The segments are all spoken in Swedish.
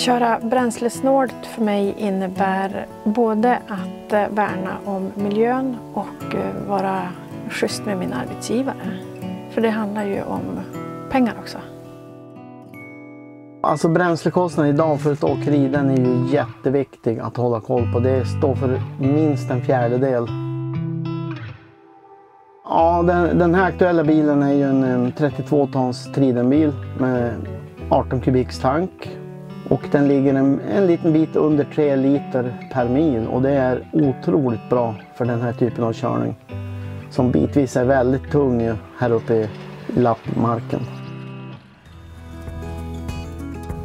Att köra bränslesnålt för mig innebär både att eh, värna om miljön och eh, vara schysst med min arbetsgivare. För det handlar ju om pengar också. Alltså bränslekostnaden idag för ett åkeri den är ju jätteviktig att hålla koll på. Det står för minst en fjärdedel. Ja, den, den här aktuella bilen är ju en, en 32 tons Tridenbil med 18 kubiks tank. Och den ligger en, en liten bit under 3 liter per mil och det är otroligt bra för den här typen av körning. Som bitvis är väldigt tung här uppe i lappmarken.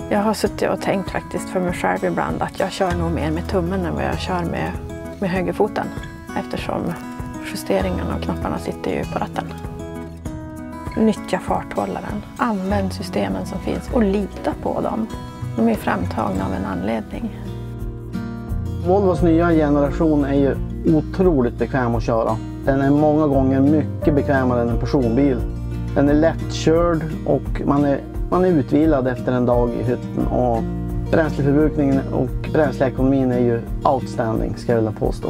Jag har suttit och tänkt faktiskt för mig själv ibland att jag kör nog mer med tummen än vad jag kör med, med högerfoten. Eftersom justeringarna och knapparna sitter ju på ratten. Nyttja farthållaren, använd systemen som finns och lita på dem. De är framtagna av en anledning. Volvos nya generation är ju otroligt bekväm att köra. Den är många gånger mycket bekvämare än en personbil. Den är lättkörd och man är, man är utvilad efter en dag i hytten. Och bränsleförbrukningen och bränsleekonomin är ju outstanding ska jag vilja påstå.